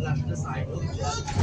làm cái sải đúng